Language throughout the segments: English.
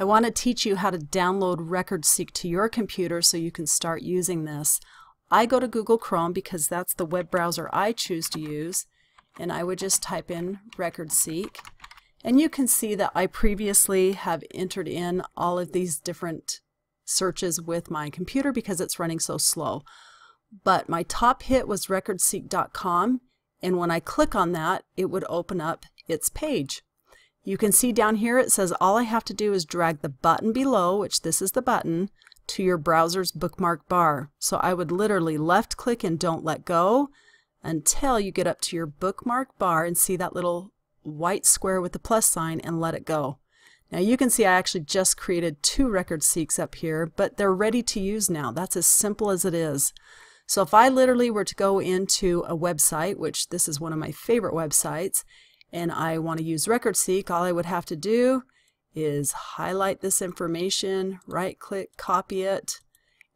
I want to teach you how to download RecordSeek to your computer so you can start using this. I go to Google Chrome because that's the web browser I choose to use and I would just type in RecordSeek and you can see that I previously have entered in all of these different searches with my computer because it's running so slow. But my top hit was recordseek.com and when I click on that it would open up its page. You can see down here it says all I have to do is drag the button below, which this is the button, to your browser's bookmark bar. So I would literally left click and don't let go until you get up to your bookmark bar and see that little white square with the plus sign and let it go. Now you can see I actually just created two record seeks up here, but they're ready to use now. That's as simple as it is. So if I literally were to go into a website, which this is one of my favorite websites, and I want to use RecordSeek, all I would have to do is highlight this information, right click, copy it,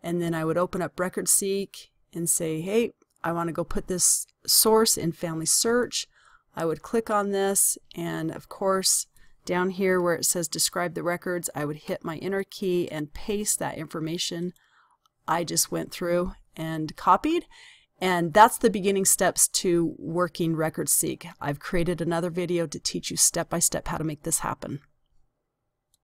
and then I would open up RecordSeek and say, hey, I want to go put this source in Family Search. I would click on this and of course down here where it says describe the records I would hit my enter key and paste that information I just went through and copied and that's the beginning steps to working RecordSeek. I've created another video to teach you step by step how to make this happen.